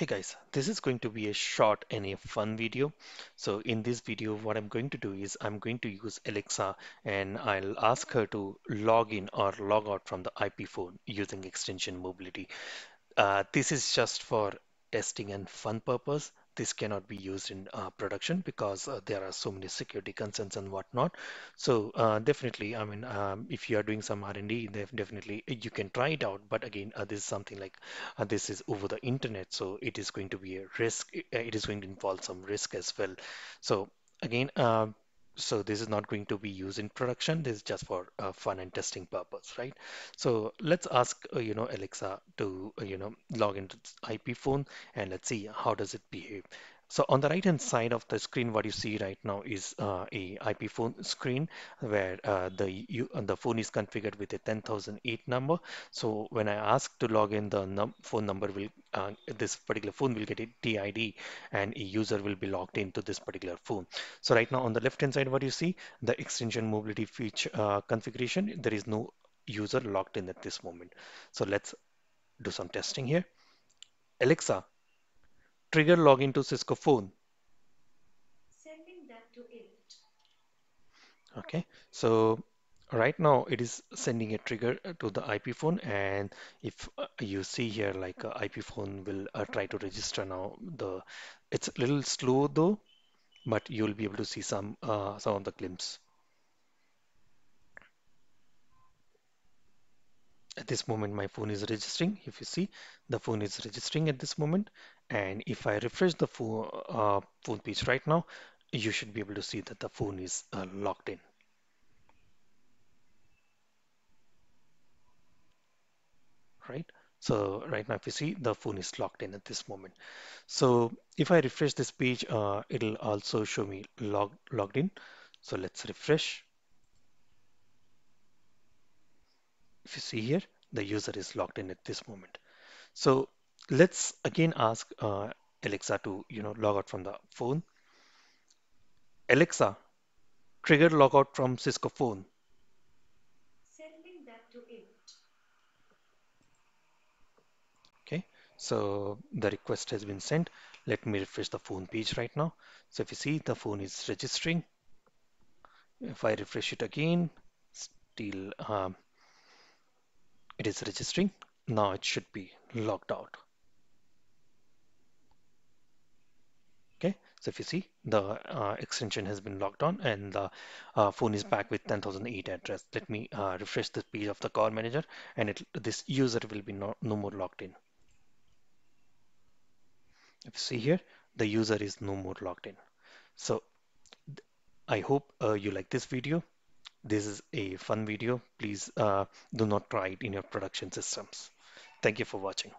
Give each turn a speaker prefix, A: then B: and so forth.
A: Hey guys, this is going to be a short and a fun video. So in this video, what I'm going to do is I'm going to use Alexa and I'll ask her to log in or log out from the IP phone using extension mobility. Uh, this is just for testing and fun purpose. This cannot be used in uh, production because uh, there are so many security concerns and whatnot. So uh, definitely, I mean, um, if you are doing some R&D, definitely uh, you can try it out. But again, uh, this is something like this is over the internet, so it is going to be a risk. It it is going to involve some risk as well. So again, um, so this is not going to be used in production. This is just for uh, fun and testing purpose, right? So let's ask, uh, you know, Alexa to, uh, you know, log into IP phone and let's see how does it behave. So on the right hand side of the screen, what you see right now is uh, a IP phone screen where uh, the you, uh, the phone is configured with a 10008 number. So when I ask to log in, the num phone number will uh, this particular phone will get a TID and a user will be logged into this particular phone. So right now on the left hand side, what you see, the extension mobility feature uh, configuration, there is no user logged in at this moment. So let's do some testing here. Alexa, trigger login to Cisco phone. Okay, so right now it is sending a trigger uh, to the IP phone, and if uh, you see here, like uh, IP phone will uh, try to register now. The it's a little slow though, but you'll be able to see some uh, some of the glimpse. At this moment, my phone is registering. If you see, the phone is registering at this moment. And if I refresh the phone, uh, phone page right now, you should be able to see that the phone is uh, locked in, right? So right now, if you see, the phone is locked in at this moment. So if I refresh this page, uh, it'll also show me log logged in. So let's refresh. If you see here, the user is logged in at this moment. So let's again ask uh, Alexa to, you know, log out from the phone. Alexa, trigger logout from Cisco phone. Sending that to it. Okay, so the request has been sent. Let me refresh the phone page right now. So if you see the phone is registering, if I refresh it again, still um, it is registering. Now it should be logged out. Okay, so if you see the uh, extension has been logged on and the uh, phone is back with 10008 address. Let me uh, refresh the page of the call manager and it, this user will be no, no more logged in. If you see here, the user is no more logged in. So I hope uh, you like this video. This is a fun video. Please uh, do not try it in your production systems. Thank you for watching.